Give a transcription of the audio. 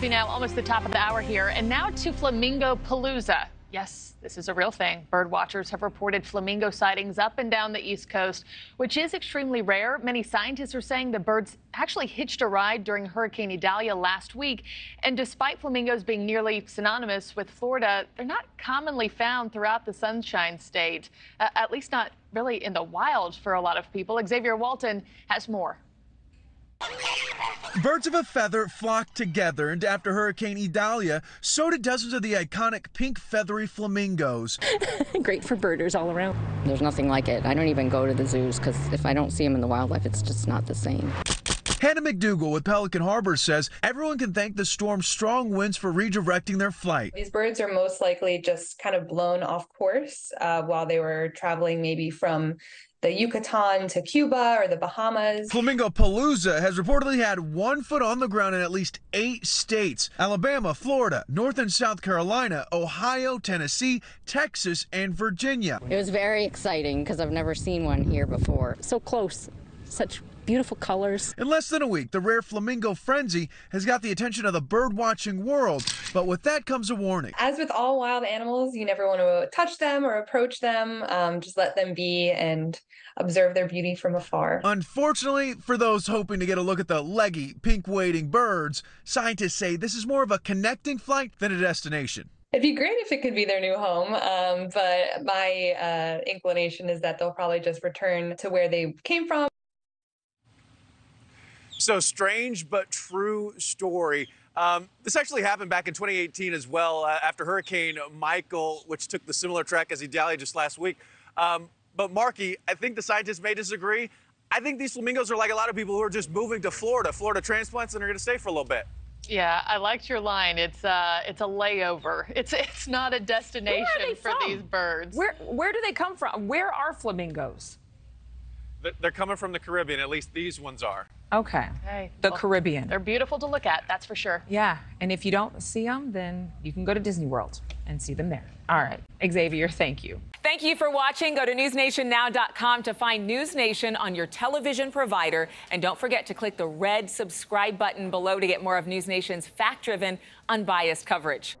Now, almost the top of the hour here, and now to Flamingo Palooza. Yes, this is a real thing. Bird watchers have reported flamingo sightings up and down the East Coast, which is extremely rare. Many scientists are saying the birds actually hitched a ride during Hurricane Idalia last week. And despite flamingos being nearly synonymous with Florida, they're not commonly found throughout the Sunshine State, uh, at least not really in the wild for a lot of people. Xavier Walton has more. Birds of a feather flocked together, and after Hurricane Idalia, so did dozens of the iconic pink feathery flamingos. Great for birders all around. There's nothing like it. I don't even go to the zoos because if I don't see them in the wildlife, it's just not the same. Hannah McDougall with Pelican Harbor says everyone can thank the storm's strong winds for redirecting their flight. These birds are most likely just kind of blown off course uh, while they were traveling maybe from the Yucatan to Cuba or the Bahamas. Flamingo Palooza has reportedly had one foot on the ground in at least eight states Alabama, Florida, North and South Carolina, Ohio, Tennessee, Texas, and Virginia. It was very exciting because I've never seen one here before. So close. Such beautiful colors. In less than a week, the rare flamingo frenzy has got the attention of the bird watching world. But with that comes a warning. As with all wild animals, you never want to touch them or approach them. Um, just let them be and observe their beauty from afar. Unfortunately, for those hoping to get a look at the leggy, pink wading birds, scientists say this is more of a connecting flight than a destination. It'd be great if it could be their new home, um, but my uh, inclination is that they'll probably just return to where they came from. So strange but true story. Um, this actually happened back in 2018 as well uh, after Hurricane Michael, which took the similar track as Idalia just last week. Um, but Marky, I think the scientists may disagree. I think these flamingos are like a lot of people who are just moving to Florida, Florida transplants, and are going to stay for a little bit. Yeah, I liked your line. It's uh, it's a layover. It's it's not a destination for from? these birds. Where where do they come from? Where are flamingos? They're coming from the Caribbean. At least these ones are. Okay. Hey, the well, Caribbean. They're beautiful to look at, that's for sure. Yeah, and if you don't see them, then you can go to Disney World and see them there. All right, Xavier, thank you. Thank you for watching. Go to newsnationnow.com to find News Nation on your television provider. And don't forget to click the red subscribe button below to get more of News Nation's fact driven, unbiased coverage.